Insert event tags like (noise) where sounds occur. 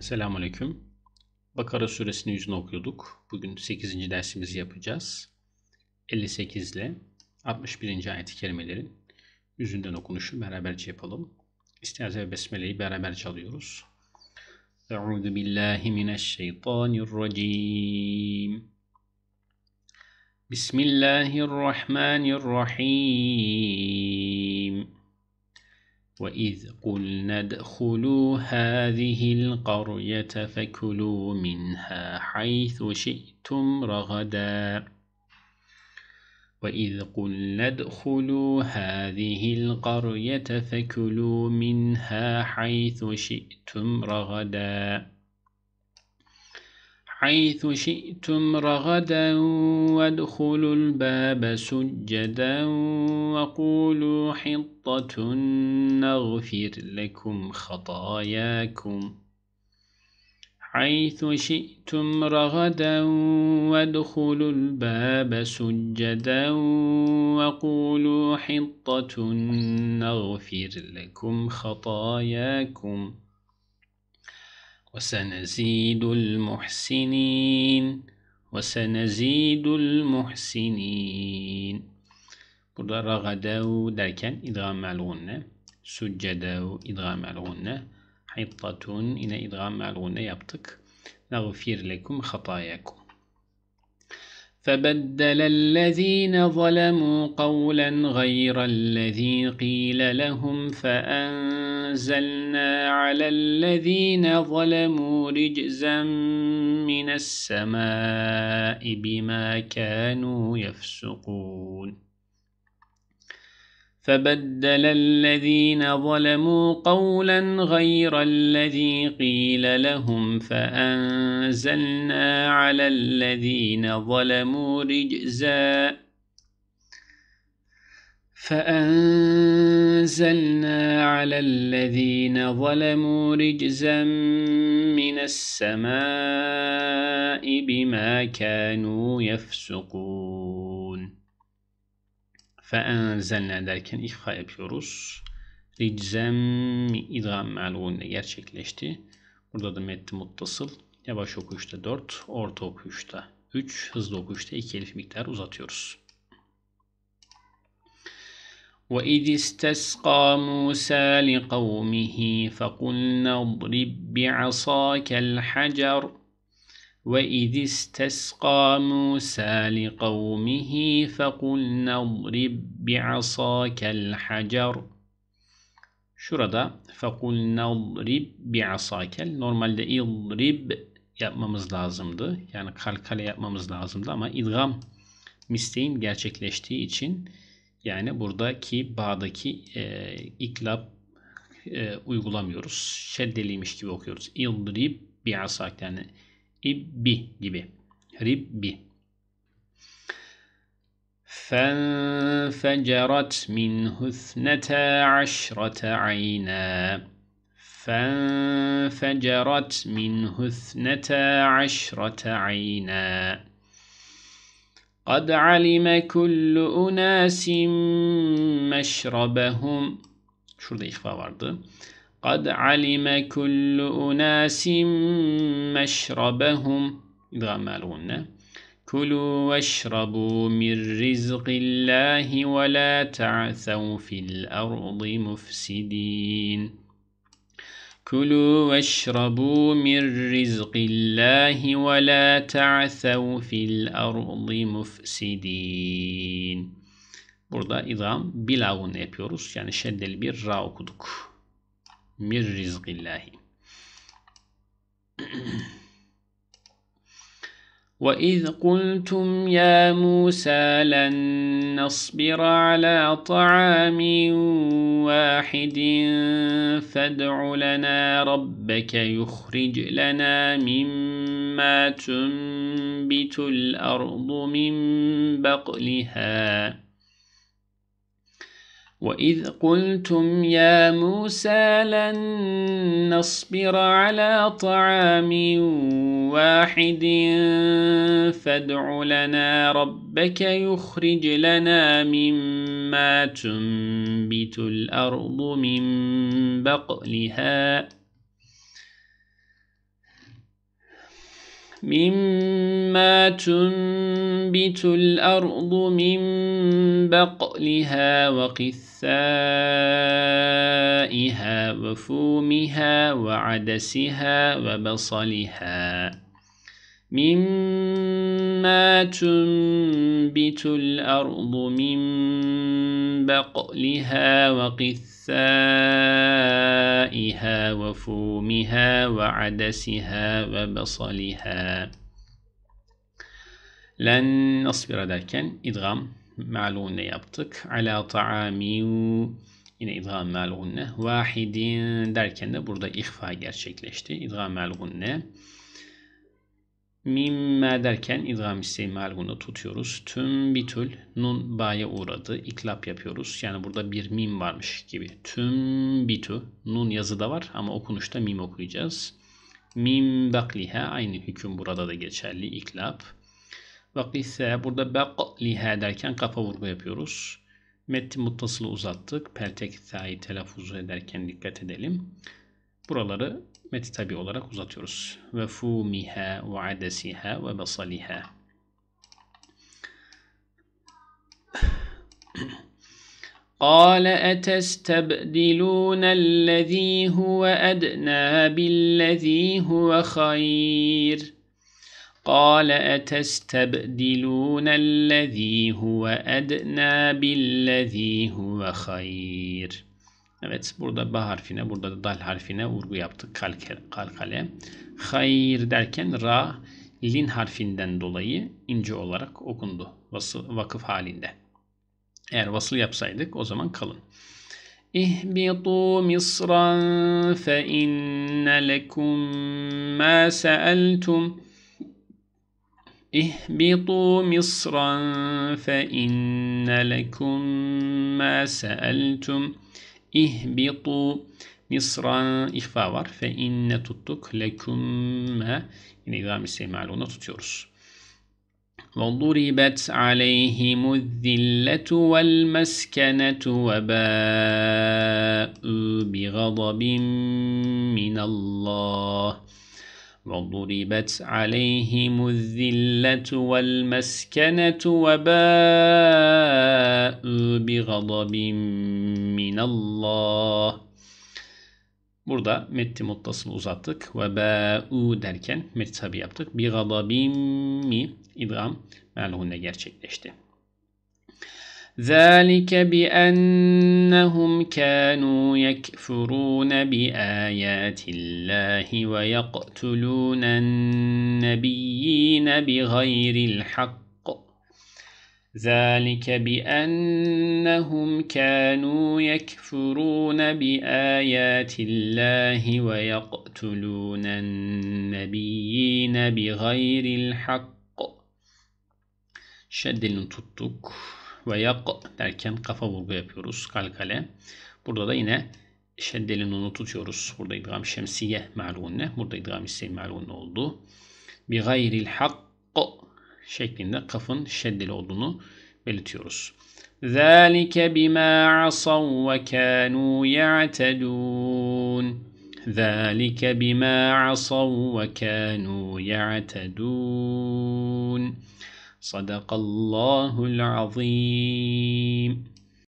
Selamünaleyküm. Bakara suresinin yüzünü okuyorduk. Bugün 8. dersimizi yapacağız. 58 ile 61. ayet-i kerimelerin yüzünden okunuşu beraberce yapalım. İstiaze ve Besmele'yi beraber çalıyoruz. Euzu billahi mineşşeytanirracim. Bismillahirrahmanirrahim. وإذ قلنا ادخلوا هذه القرية فكلوا منها حيث شئتم رغدا. وإذ قلنا ادخلوا هذه القرية فكلوا منها حيث شئتم رغدا. حيث شئتم رغدا وادخلوا الباب سجدا وقولوا حطة نغفر لكم خطاياكم. حيث شئتم رغدا وادخلوا الباب سجدا وقولوا حطة نغفر لكم خطاياكم. وسنزيد المحسنين وسنزيد المحسنين Burada ragadev derken idgam melgunne, succedev idgam melgunne, hittatun yine idgam melgunne yaptık. Nagfir lekum hatayakum. فبدل الذين ظلموا قولا غير الذي قيل لهم فأنزلنا على الذين ظلموا رجزا من السماء بما كانوا يفسقون. فبدل الذين ظلموا قولا غير الذي قيل لهم فأنزلنا على الذين ظلموا رجزا فأنزلنا على الذين ظلموا رجزا من السماء بما كانوا يفسقون. فَاَنْزَلْنَا derken ihfa yapıyoruz. Riczem idgam melunle gerçekleşti. Burada da metni muttasıl. Yavaş okuyuşta 4, orta okuyuşta 3, hızlı okuyuşta 2 elif miktar uzatıyoruz. وَإِذِ اسْتَسْقَى مُوسَى لِقَوْمِهِ فَقُلْنَا اضْرِبْ بِعَصَاكَ الْحَجَرَ وإذ استسقى موسى لقومه فقلنا اضرب بعصاك الحجر Şurada فَقُلْنَا اضْرِبْ بِعَصَاكَ Normalde idrib yapmamız lazımdı. Yani kalkale yapmamız lazımdı ama idgam misteğin gerçekleştiği için yani buradaki bağdaki e, iklap e, uygulamıyoruz. Şeddeliymiş gibi okuyoruz. İdrib bi'asak yani ibbi gibi. Ribbi. فانفجرت منه اثنتا عشرة عينا فانفجرت منه اثنتا عشرة عينا قد علم كل أناس مشربهم şurada ihfa vardı قد علم كل أناس مشربهم إدغام الغنة كلوا واشربوا من رزق الله ولا تعثوا في الأرض مفسدين كلوا واشربوا من رزق الله ولا تعثوا في الأرض mufsidin. Burada idgam bilavun yapıyoruz. Yani şeddeli bir ra okuduk. من رزق الله. (clears throat) وإذ قلتم يا موسى لن نصبر على طعام واحد فادع لنا ربك يخرج لنا مما تنبت الأرض من بقلها. وإذ قلتم يا موسى لن نصبر على طعام واحد فادع لنا ربك يخرج لنا مما تنبت الأرض من بقلها مما تنبت الأرض من بقلها وقثائها وفومها وعدسها وبصلها. مما تنبت الأرض من بقلها وقثائها وفومها وعدسها وبصلها. Len nasbira derken idgam me'lûne yaptık. Ala ta'amiyu yine idgam me'lûne. Vahidin derken de burada ihfa gerçekleşti. İdgam me'lûne. Mimme derken idgam isteği me'lûne tutuyoruz. Tüm bitül nun ba'ya uğradı. İklap yapıyoruz. Yani burada bir mim varmış gibi. Tüm bitü nun yazıda var ama okunuşta mim okuyacağız. Mim bakliha aynı hüküm burada da geçerli. İklap. Vakise burada bakliha derken kafa vurgu yapıyoruz. Metti muttasılı uzattık. Peltek sahi telaffuzu ederken dikkat edelim. Buraları meti tabi olarak uzatıyoruz. Ve fumiha ve adesiha ve basaliha. قال أتستبدلون الذي هو أدنى بالذي هو خير قال أتستبدلون الذي هو أدنى بالذي هو خير Evet burada ba harfine burada da dal harfine vurgu yaptık kalkale. kalkale. Hayır derken ra lin harfinden dolayı ince olarak okundu vasıl, vakıf halinde. Eğer vasıl yapsaydık o zaman kalın. İhbitu misran fe inne lekum ma اهبطوا مصرا فإن لكم ما سألتم. اهبطوا مصرا. إخفاء var فإن تطق لكم ما. نظام السيمة على تتيورس وضربت عليهم الذلة والمسكنة وباء بغضب من الله. وضربت عليهم الذلة والمسكنة وباءوا بغضب من الله Burada metti muttasını uzattık. Ve ba'u derken metti tabi yaptık. Bi gadabim mi idgam melhunne gerçekleşti. ذلك بأنهم كانوا يكفرون بآيات الله ويقتلون النبيين بغير الحق. ذلك بأنهم كانوا يكفرون بآيات الله ويقتلون النبيين بغير الحق. Şeddini tuttuk. ve yak derken kafa vurgu yapıyoruz kalkale. Burada da yine şeddeli nunu tutuyoruz. Burada idgam şemsiye melunne. Burada idgam isteği melunne oldu. Bi gayril hakk şeklinde kafın şeddeli olduğunu belirtiyoruz. Zalike bima asav ve kanu ya'tedun. Zalike bima asav ve kanu ya'tedun. صدق الله العظيم.